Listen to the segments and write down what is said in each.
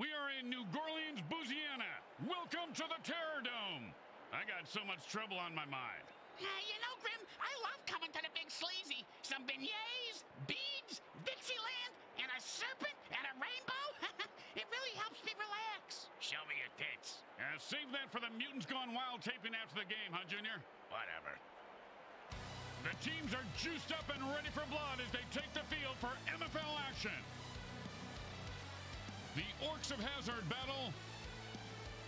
in New Orleans, Louisiana. Welcome to the Terror Dome. I got so much trouble on my mind. Uh, you know, Grim, I love coming to the Big Sleazy. Some beignets, beads, Dixieland, and a serpent and a rainbow. it really helps me relax. Show me your tits. Uh, save that for the Mutants Gone Wild taping after the game, huh, Junior? Whatever. The teams are juiced up and ready for blood as they take the field for MFL action. The Orcs of Hazzard battle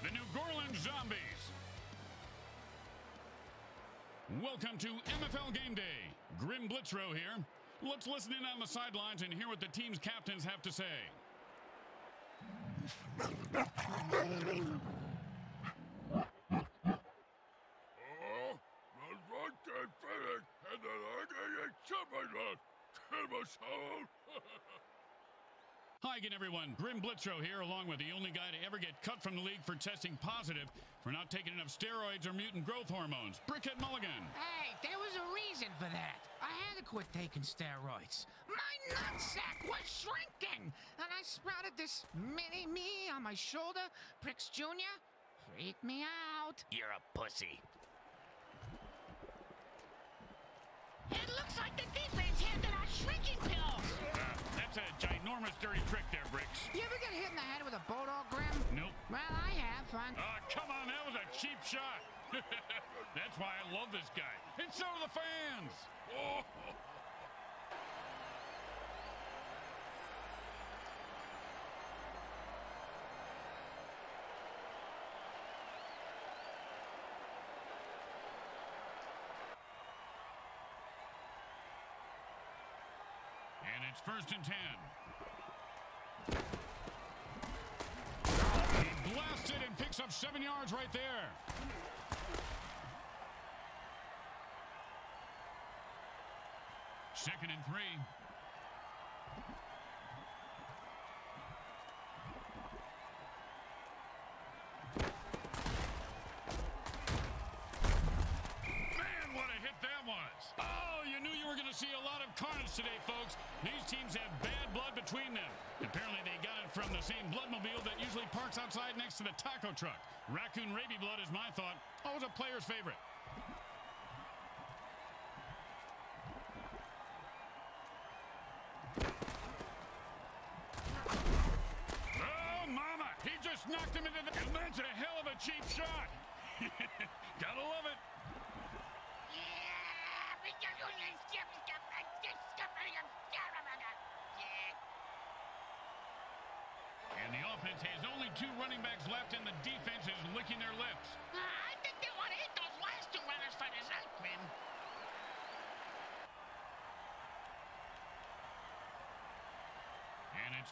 the New Goreleans Zombies. Welcome to MFL Game Day. Grim Kitzrow here. Let's listen in on the sidelines and hear what the team's captains have to say. Hi again, everyone. Grim Kitzrow here, along with the only guy to ever get cut from the league for testing positive for not taking enough steroids or mutant growth hormones. Brickhead Mulligan. Hey, there was a reason for that. I had to quit taking steroids. My nutsack was shrinking, and I sprouted this mini me on my shoulder. Pricks Jr. freaked me out. You're a pussy. It looks like the defense handed out shrinking pills. That's a ginormous dirty trick there, Bricks. You ever get hit in the head with a bulldog, Grim? Nope. Well, I have fun. Ah, come on, that was a cheap shot. That's why I love this guy. And so do the fans. Oh. And it's first and ten. He blasts it and picks up seven yards right there. Second and three. The taco truck. Raccoon rabies blood is my thought. Always a player's favorite.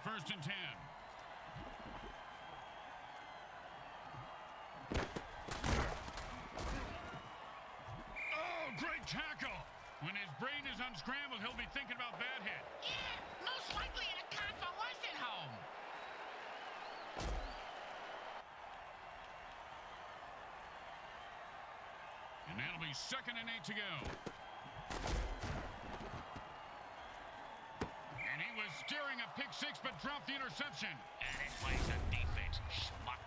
First and ten. Oh, great tackle. When his brain is unscrambled, he'll be thinking about that hit. Yeah, most likely in a convalescent home. And that'll be second and eight to go. And he was pick six, but dropped the interception. And it plays a defense, schmuck.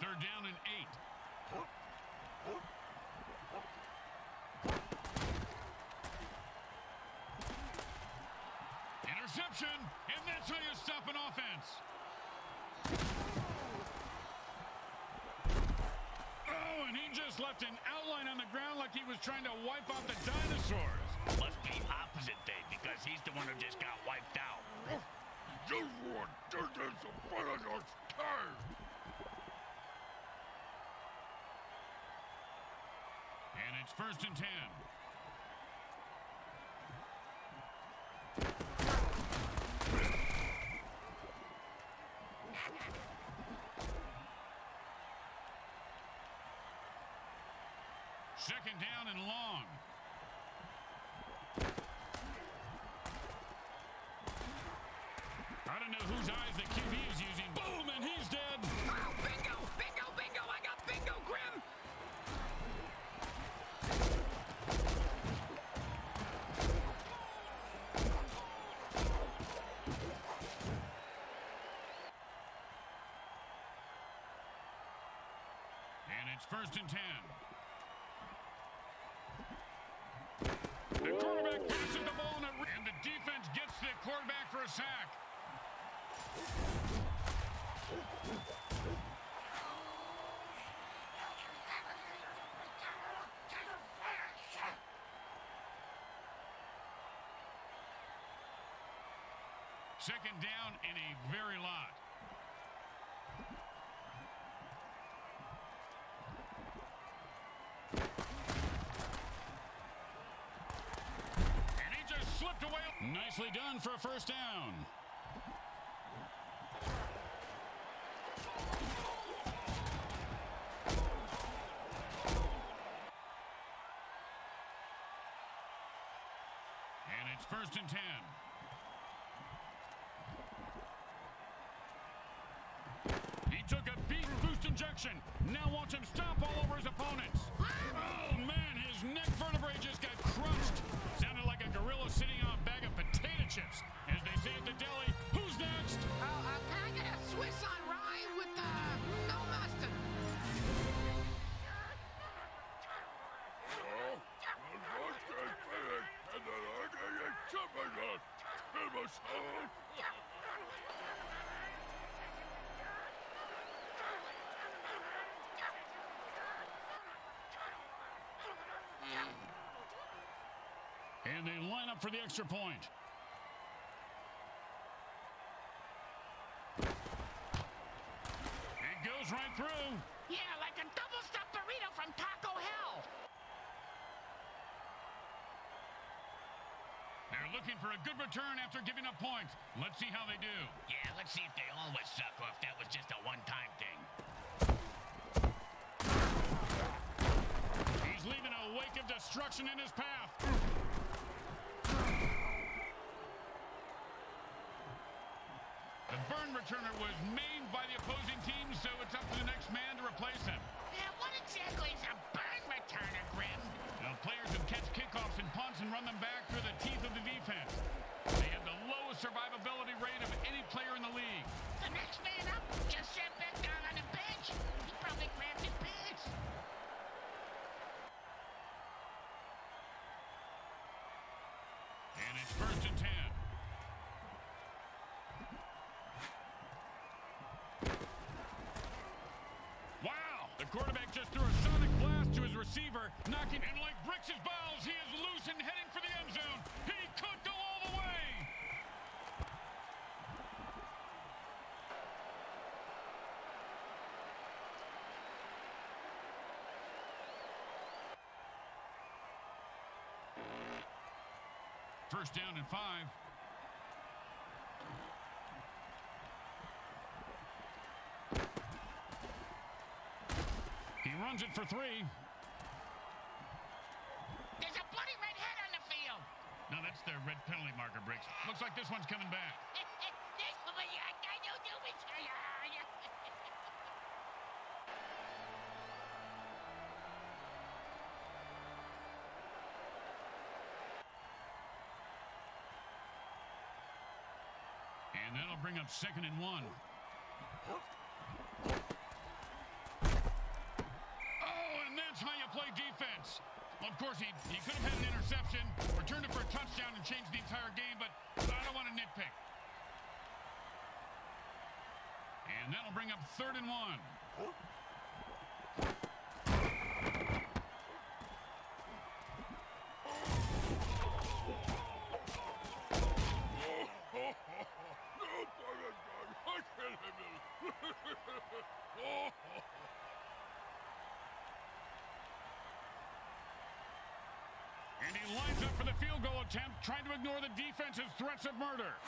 Third down and eight. Interception, and that's how you stop an offense. Oh, and he just left an outline on the ground like he was trying to wipe out the dinosaurs. Must be opposite day because he's the one who just got wiped out. And it's first and ten. Second down and long. I don't know whose eyes the QB is using. Boom, and he's dead. Oh, bingo, bingo, bingo. I got bingo, Grim. And it's first and ten. Quarterback passes the ball, and the, defense gets the quarterback for a sack. Second down and a very lot. And he just slipped away. Nicely done for a first down. And it's first and ten. He took a beat boost injection. Now watch him stomp all over his opponents. Oh, man, his neck vertebrae just And they line up for the extra point. It goes right through. Yeah, like a double stuffed burrito from Taco Hell. They're looking for a good return after giving up points. Let's see how they do. Yeah, let's see if they always suck or if that was just a one-time thing. He's leaving a wake of destruction in his path. The burn returner was maimed by the opposing team, so it's up to the next man to replace him. Yeah, what exactly is a burn returner, Grim? Now, players who catch kickoffs and punts and run them back through the teeth of the defense. They have the lowest survivability rate of any player in the league. The next man up just sat back down on the bench. He probably grabbed his pants. And it's first and ten. Wow! The quarterback just threw a sonic blast to his receiver, knocking like he is loose and heading for the end zone. He could go all the way. First down and five. He runs it for three. There's a bloody red head on the field. No, that's their red penalty marker, Bricks. Looks like this one's coming back. This woman, I don't do it to you. And that'll bring up second and one. Oh, and that's how you play defense. Well, of course, he, he could have had an interception, returned it for a touchdown, and changed the entire game, but I don't want to nitpick. And that'll bring up third and one. And he lines up for the field goal attempt, trying to ignore the defense's threats of murder.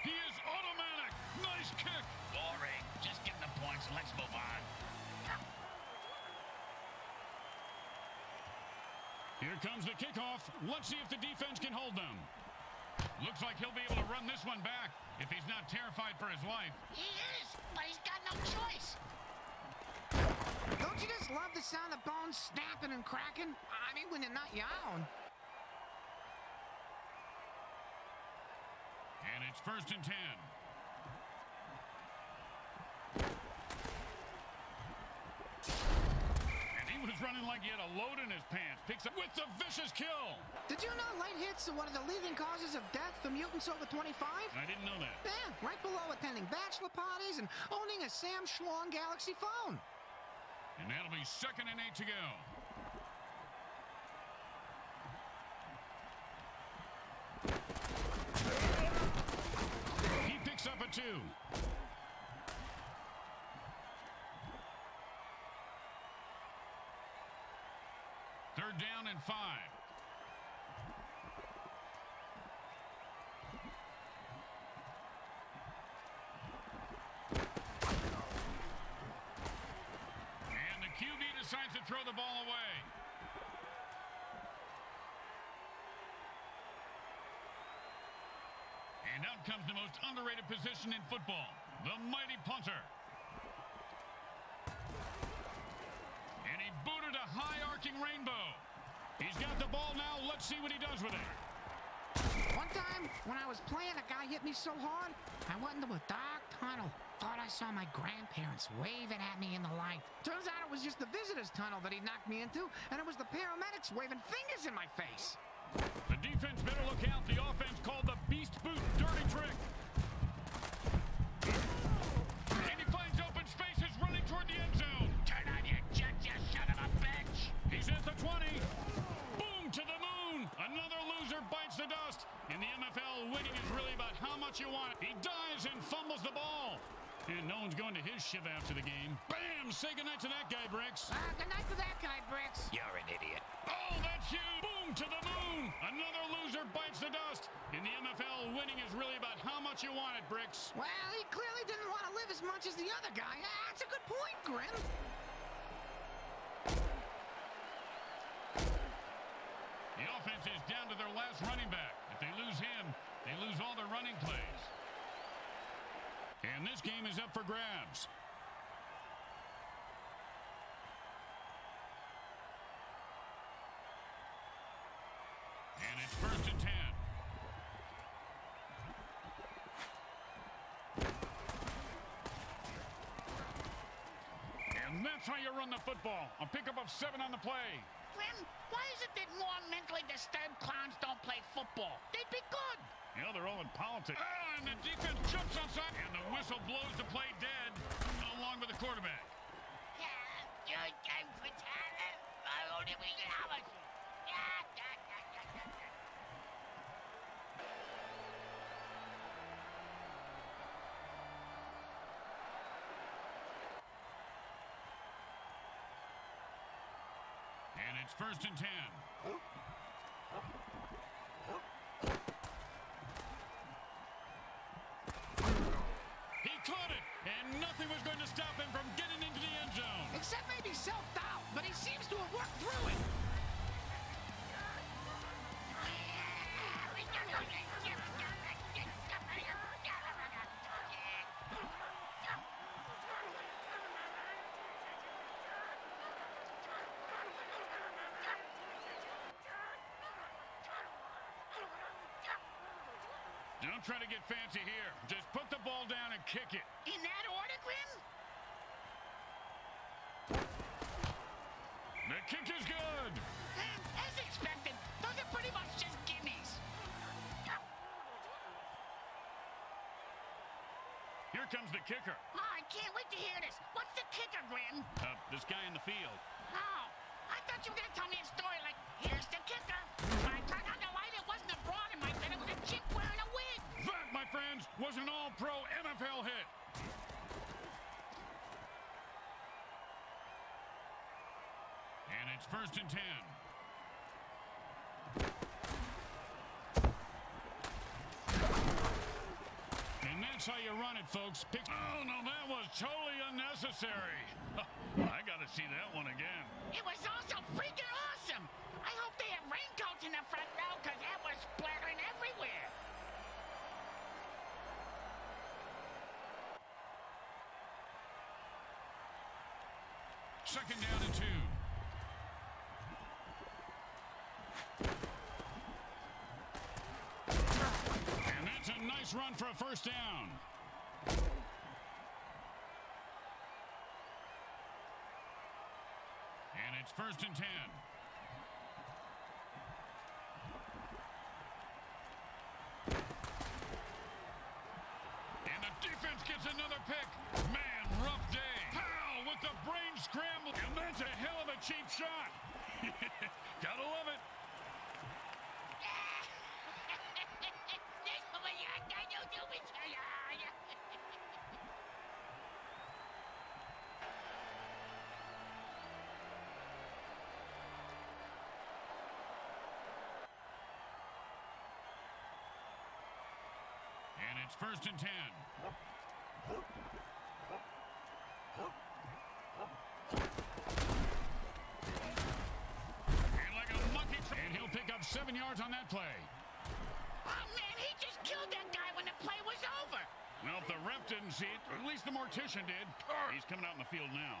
He is automatic. Nice kick. Boring. Just give the points and let's move on. Here comes the kickoff. Let's see if the defense can hold them. Looks like he'll be able to run this one back if he's not terrified for his life. He is, but he's got no choice. Don't you just love the sound of bones snapping and cracking? I mean, when they're not yawn. And it's first and ten. And he was running like he had a load in his pants. Picks up with the vicious kill. Did you know light hits are one of the leading causes of death for mutants over 25? I didn't know that. Yeah, right below attending bachelor parties and owning a Sam Schwong Galaxy phone. And that'll be second and eight to go. He picks up a two. Third down and five. And the QB decides to throw the ball away. And out comes the most underrated position in football, the mighty punter. And he booted a high arcing rainbow. He's got the ball now. Let's see what he does with it. One time, when I was playing, a guy hit me so hard, I into a dark tunnel. Thought I saw my grandparents waving at me in the light. Turns out it was just the visitor's tunnel that he knocked me into, and it was the paramedics waving fingers in my face. The defense better look out. The offense called the Beast Boot Dirty Trick. And he finds open spaces running toward the end zone. Turn on your jet, you son of a bitch! He's at the 20. Boom to the moon. Another loser bites the dust. In the MFL, winning is really about how much you want. He dives and fumbles the ball. And no one's going to his shiv after the game. Bam! Say goodnight to that guy, Bricks. Ah, good night to that guy, Bricks. You're an idiot. Oh, that's huge! Boom to the moon! Another loser bites the dust. In the MFL, winning is really about how much you want it, Bricks. Well, he clearly didn't want to live as much as the other guy. Ah, That's a good point, Grim. The offense is down to their last running back. If they lose him, they lose all their running plays. And this game is up for grabs. And it's first and ten. And that's how you run the football. A pickup of seven on the play. Grim, why is it that more mentally disturbed clowns don't play football? They'd be good. All in politics. Ah, and the defense jumps outside, and the whistle blows the play dead, along with the quarterback. And it's first and ten. He caught it, and nothing was going to stop him from getting into the end zone. Except maybe self-doubt, but he seems to have worked through it. Don't try to get fancy here. Just put the ball down and kick it. In that order, Grim? Kick is good. As expected, those are pretty much just gimmies. Here comes the kicker. Oh, I can't wait to hear this. What's the kicker, Grim? Uh, this guy in the field. Oh, I thought you were gonna tell me a story like, here's the kicker. When I turned on the light, it wasn't a broad in my bed, it was a chick wearing a wig. That, my friends, was an all-pro NFL hit. And it's first and ten. And that's how you run it, folks. Pick oh, no, that was totally unnecessary. I got to see that one again. It was also freaking awesome. I hope they have raincoats in the front row, because that was splattering everywhere. Second down and two. on for a first down. And it's first and 10. It's first and ten. And like a monkey, tra- and he'll pick up seven yards on that play. Oh, man, he just killed that guy when the play was over. Well, if the ref didn't see it, at least the mortician did. He's coming out in the field now.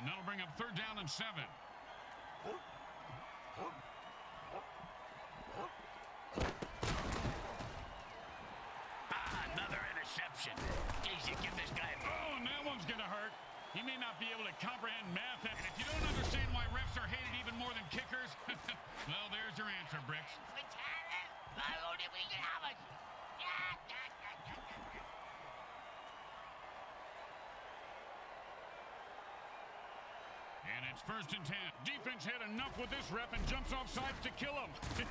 And that'll bring up third down and seven. Ah, another interception. Geez, you give this guy a Oh, and that one's going to hurt. He may not be able to comprehend math. And if you don't understand why refs are hated even more than kickers, well, there's your answer, Bricks. And it's first and ten. Defense had enough with this rep and jumps off sides to kill him.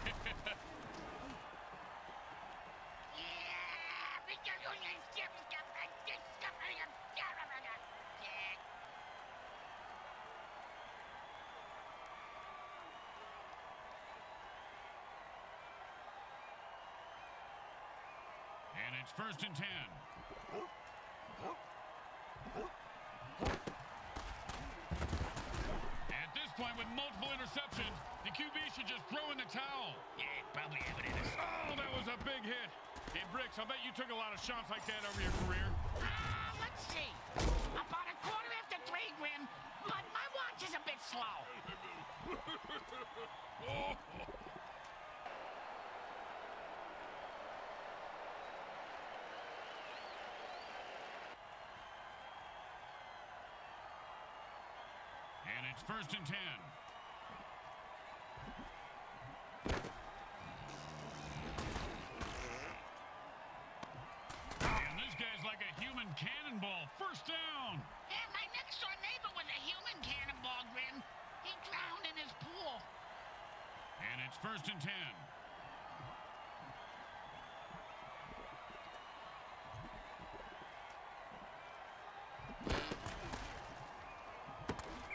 and it's first and ten. At this point, with multiple interceptions, the QB should just throw in the towel. Yeah, probably have it in. Oh, that was a big hit. Hey, Bricks, I bet you took a lot of shots like that over your career. Ah, let's see. About a quarter after three, Grim, but my watch is a bit slow. And it's first and ten. And this guy's like a human cannonball. First down. And my next door neighbor was a human cannonball, Grim. He drowned in his pool. And it's first and ten.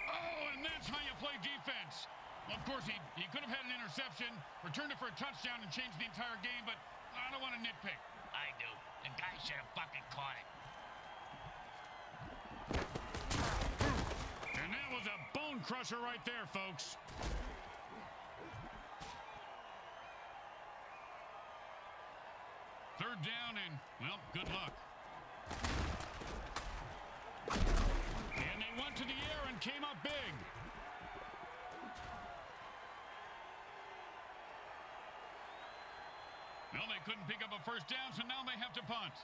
Oh, and that's how you play defense. Of course, he, he could have had an interception, returned it for a touchdown, and changed the entire game, but I don't want to nitpick. I do. The guy should have fucking caught it. And that was a bone crusher right there, folks. Third down and, well, good luck. And they went to the air and came up big. Well, they couldn't pick up a first down, so now they have to punt.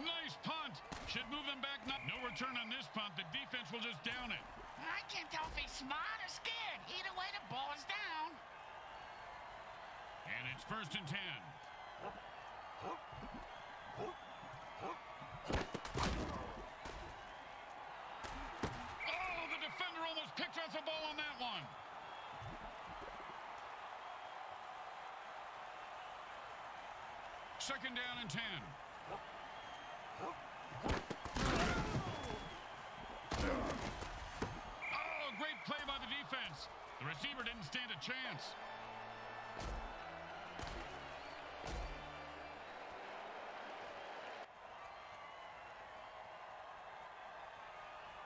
Nice punt. Should move them back. No return on this punt. The defense will just down it. I can't tell if he's smart or scared. Either way, the ball is down. And it's first and ten. Oh, the defender almost picked off the ball on that one. Second down and ten. Oh, great play by the defense. The receiver didn't stand a chance.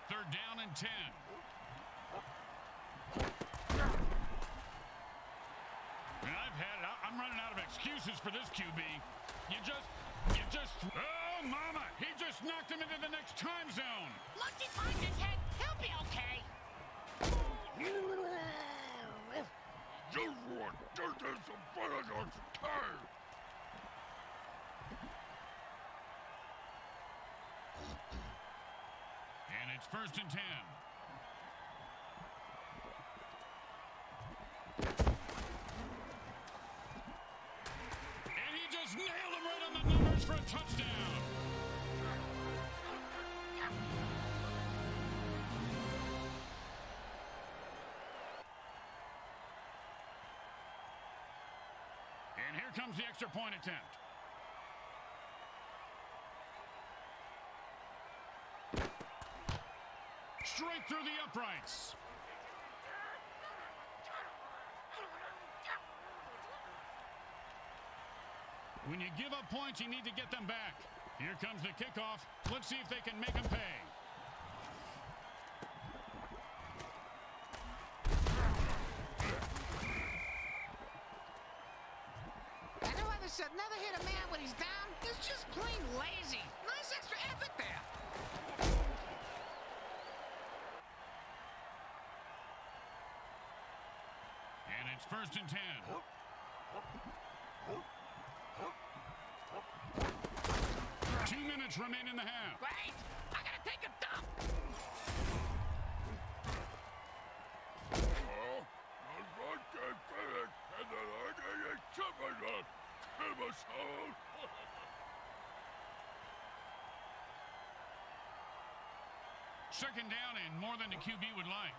Third down and 10. I've had it. I'm running out of excuses for this QB. You just, you just, oh, mama, he just knocked him into the next time zone. Once he finds his head, he'll be okay. And it's first and 10. And here comes the extra point attempt. Straight through the uprights. When you give up points, you need to get them back. Here comes the kickoff. Let's see if they can make them pay. Remain in the half. Wait, I gotta take a dump. Second down and more than the QB would like.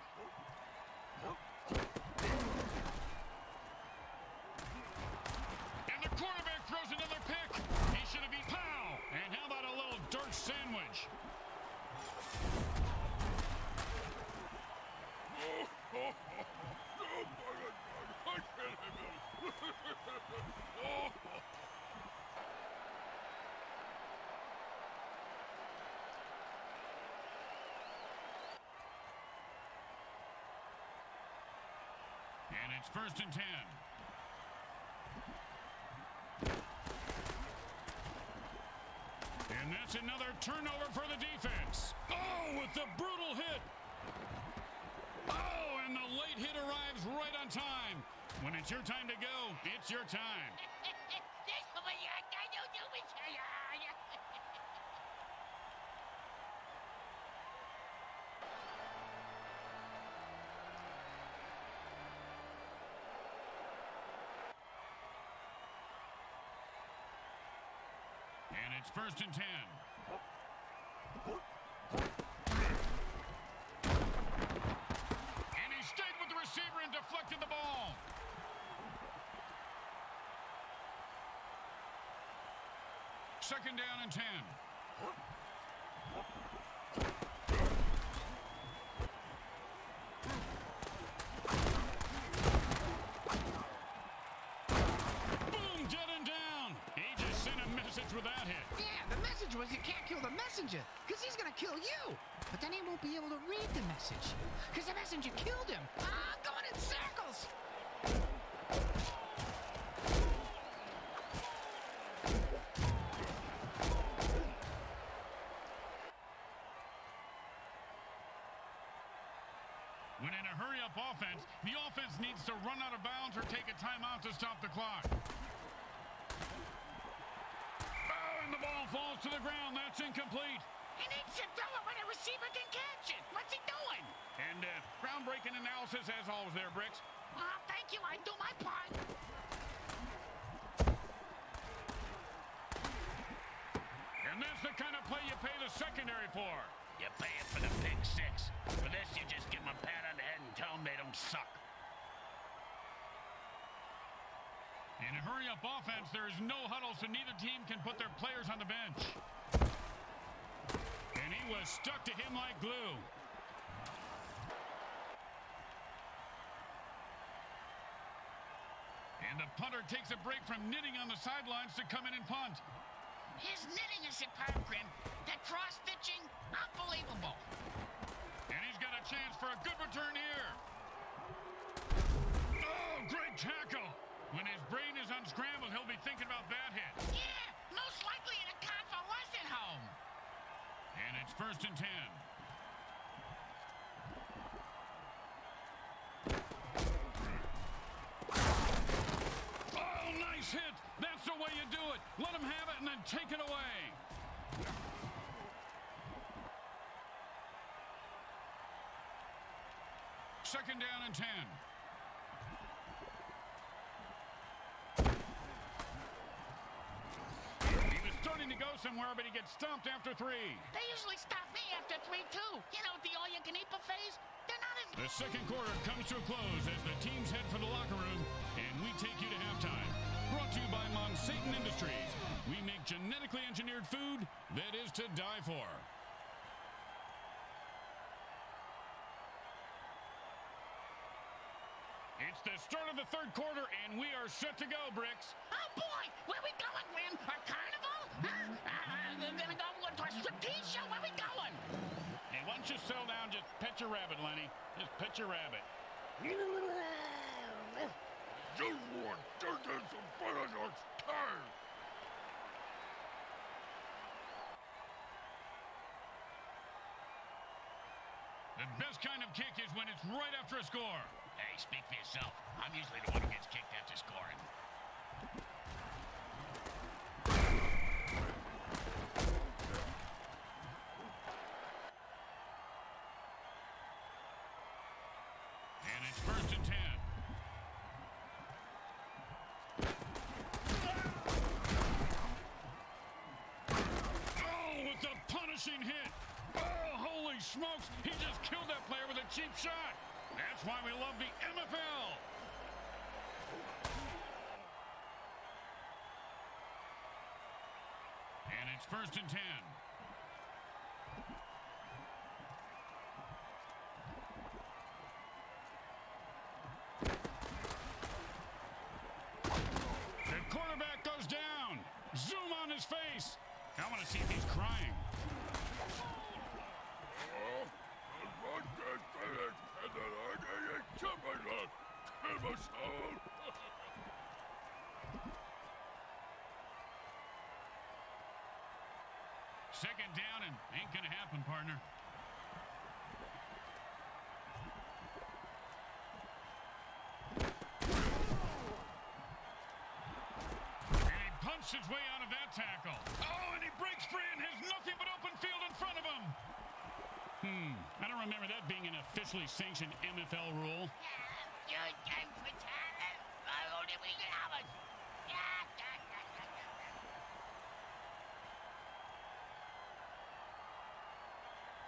And the quarterback throws another pick. He should have beat Pow. And how about a little dirt sandwich? And it's first and ten. And that's another turnover for the defense. Oh, with the brutal hit. Oh, and the late hit arrives right on time. When it's your time to go, it's your time. And it's first and ten. And he stayed with the receiver and deflected the ball. Second down and ten. Hurry-up offense, the offense needs to run out of bounds or take a timeout to stop the clock. Oh, and the ball falls to the ground. That's incomplete. He needs to throw it when a receiver can catch it. What's he doing? And uh, groundbreaking analysis as always there, Bricks. Oh, thank you. I do my part. And that's the kind of play you pay the secondary for. You pay it for the pick six. For this, you just give them a pat on the head and tell them they don't suck. In a hurry-up offense, there is no huddle, so neither team can put their players on the bench. And he was stuck to him like glue. And the punter takes a break from knitting on the sidelines to come in and punt. His knitting is superb, Grim. That cross-stitching, unbelievable. And he's got a chance for a good return here. Oh, great tackle. When his brain is unscrambled, he'll be thinking about that hit. Yeah, most likely in a convalescent home. And it's first and ten. Oh, nice hit. The way you do it. Let him have it and then take it away. Second down and ten. He was starting to go somewhere, but he gets stumped after three. They usually stop me after three, too. You know, the all-you-can-eat buffets? They're not as... The second quarter comes to a close as the teams head for the locker room, and we take you to halftime. Brought to you by Monsatan Industries. We make genetically engineered food that is to die for. It's the start of the third quarter, and we are set to go, Bricks. Oh, boy! Where we going, Grim? A carnival? Huh? Uh, they're gonna go to a striptease show? Where we going? Hey, why don't you settle down? Just pet your rabbit, Lenny. Just pet your rabbit. Just want to get some paradox time. The best kind of kick is when it's right after a score. Hey, speak for yourself. I'm usually the one who gets kicked after scoring. And it's cheap shot. That's why we love the MFL. And it's first and ten. The quarterback goes down. Zoom on his face. I want to see if he's crying. Second down and ain't gonna happen, partner. And he punched his way out of that tackle. Oh, and he breaks free and has nothing but open field in front of him. Hmm, I don't remember that being an officially sanctioned MFL rule. You can pretend it. I only we can have it. Yeah, yeah, yeah, yeah, yeah.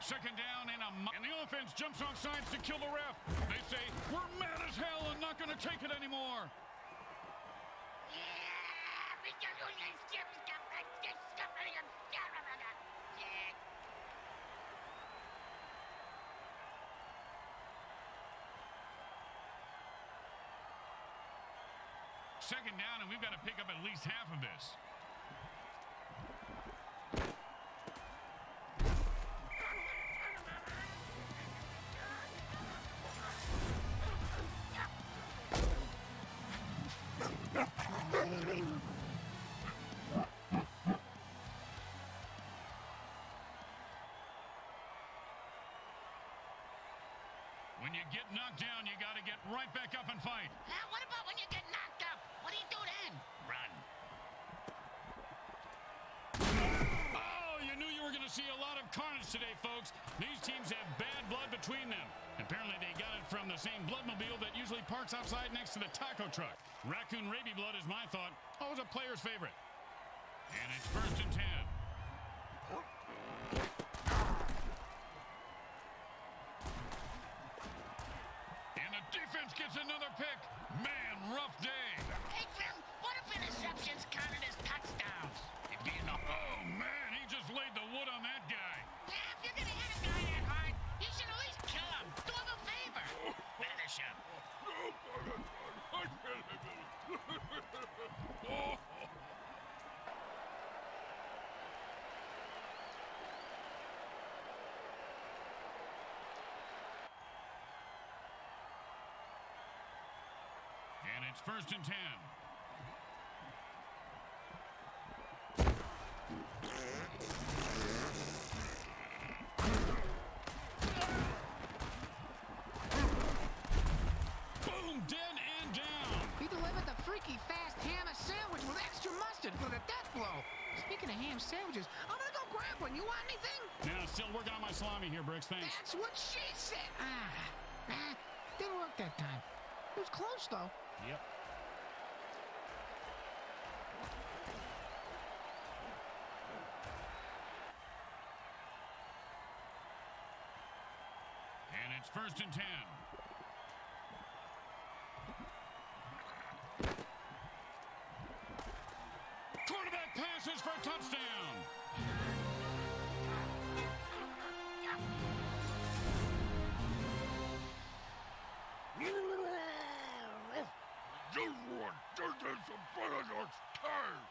Second down and a and the offense jumps on sides to kill the ref. They say we're mad as hell and not going to take it anymore. Second down and we've got to pick up at least half of this. When you get knocked down, you got to get right back up and fight. Now, what about when you get knocked up? What do you do then? Run. Oh, you knew you were going to see a lot of carnage today, folks. These teams have bad blood between them. Apparently, they got it from the same bloodmobile that usually parks outside next to the taco truck. Raccoon rabies blood is my thought. Oh, Always a player's favorite. And it's first and ten. It's first and ten. Boom, dead and down. He delivered the freaky fast hammer sandwich with extra mustard for the death blow. Speaking of ham sandwiches, I'm gonna go grab one. You want anything? Now, still working on my salami here, Bricks. Thanks. That's what she said. Ah, ah, didn't work that time. It was close though. Yep. And it's first and ten. This one doesn't some paradox time.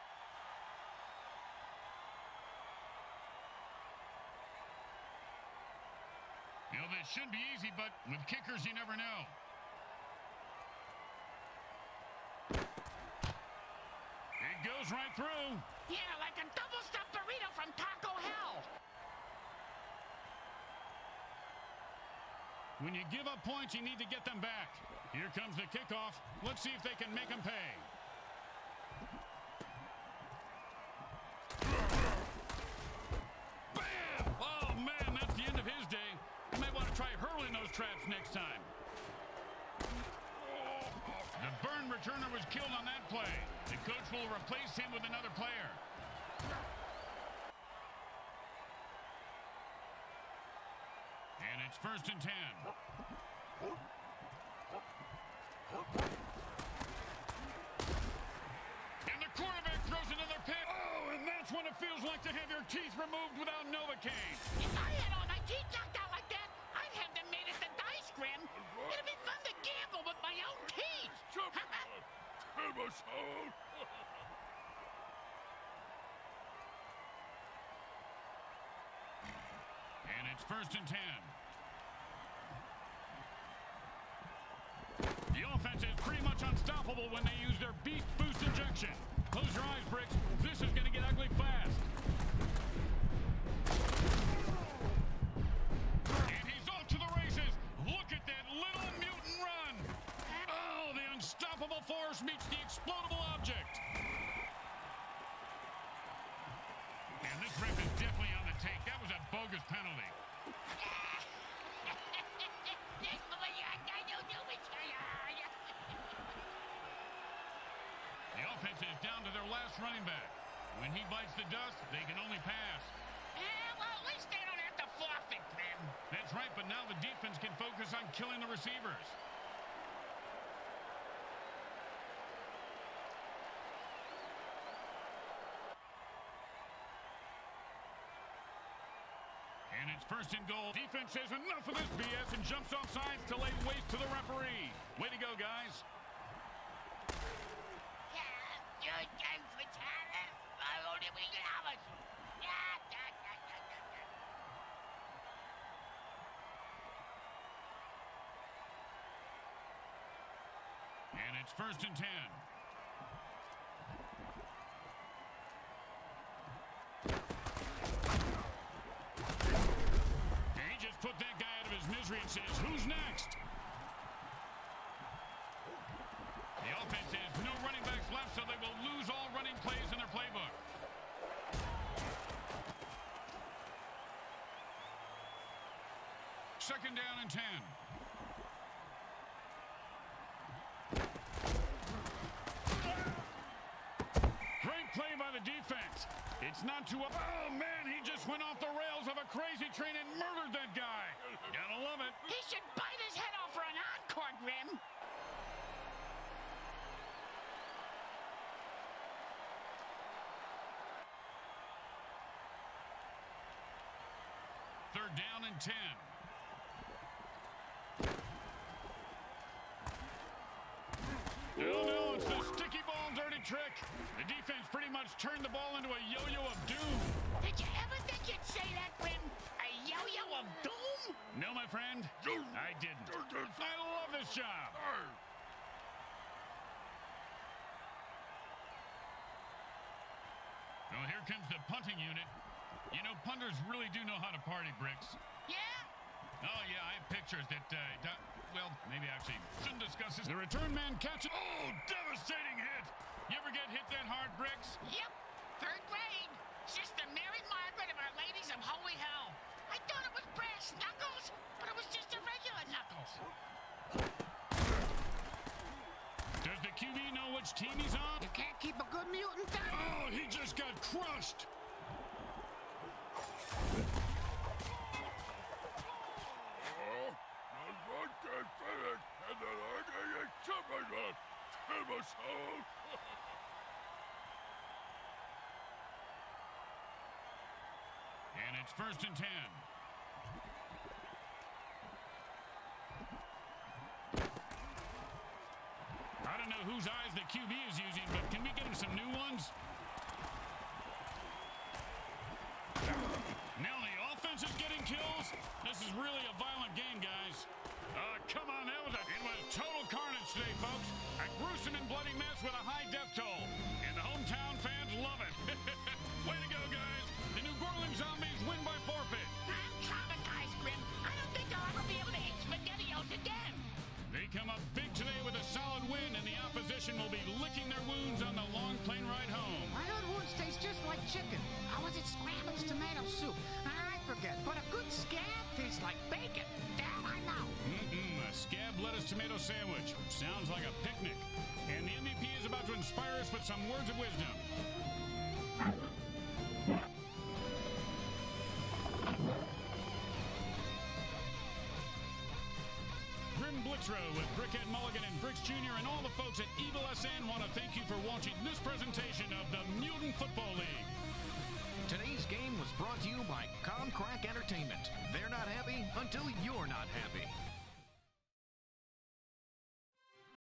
You know, this should be easy, but with kickers, you never know. It goes right through. Yeah, like a double stuffed burrito from Taco Hell. When you give up points, you need to get them back. Here comes the kickoff. Let's see if they can make them pay. Bam! Oh, man, that's the end of his day. You may want to try hurling those traps next time. The burn returner was killed on that play. The coach will replace him with another player. And it's first and ten. And the quarterback throws another pick. Oh, and that's when it feels like to have your teeth removed without Novocaine. If I had all my teeth knocked out like that, I'd have them made at the dice grim. It'd be fun to gamble with my own teeth. Timbersaw. And it's first and ten. Bricks. This is going to get ugly fast. And he's off to the races. Look at that little mutant run. Oh, the unstoppable force meets the explodable object. And this ref is definitely on the take. That was a bogus penalty. Is down to their last running back. When he bites the dust, they can only pass. Yeah, well, at least they don't have to forfeit, Grim. That's right, but now the defense can focus on killing the receivers. And it's first and goal. Defense says enough of this BS and jumps off sides to lay waste to the referee. Way to go, guys. And it's first and ten. He just put that guy out of his misery and says, who's next? The offense has no running backs left, so they will lose all running plays in their playbook. Second down and 10. and 10. No, no, it's the sticky ball dirty trick. The defense pretty much turned the ball into a yo-yo of doom. Did you ever think you'd say that, Grim? A yo-yo of doom? No, my friend, I didn't. I love this job. Well, here comes the punting unit. You know, punters really do know how to party, Bricks. Yeah? Oh, yeah, I have pictures that, uh, do- well, maybe actually shouldn't discuss this. The return man catches. Oh, devastating hit. You ever get hit that hard, Bricks? Yep. Third grade. Sister Mary Margaret of Our Ladies of Holy Hell. I thought it was brass knuckles, but it was just a regular knuckles. Does the QB know which team he's on? You can't keep a good mutant down. Oh, he just got crushed. And it's first and ten. I don't know whose eyes the QB is using, but can we get him some new ones? And bloody mess with a high death toll. And the hometown fans love it. Way to go, guys. The New Goreleans Zombies win by forfeit. I'm traumatized, Grim. I don't think I'll ever be able to hit SpaghettiOs again. They come up big today with a solid win, and the opposition will be licking their wounds on the long plane ride home. I heard wounds taste just like chicken. Or was it Scrambles tomato soup? I forget. But a good scab tastes like bacon. That I know. Mm-mm, a scab lettuce tomato sandwich. Sounds like a picnic. And the MVP is about to inspire us with some words of wisdom. Grim Kitzrow with Brickhead Mulligan and Bricks Jr. and all the folks at Evil SN want to thank you for watching this presentation of the Mutant Football League. Today's game was brought to you by Comcrack Entertainment. They're not happy until you're not happy.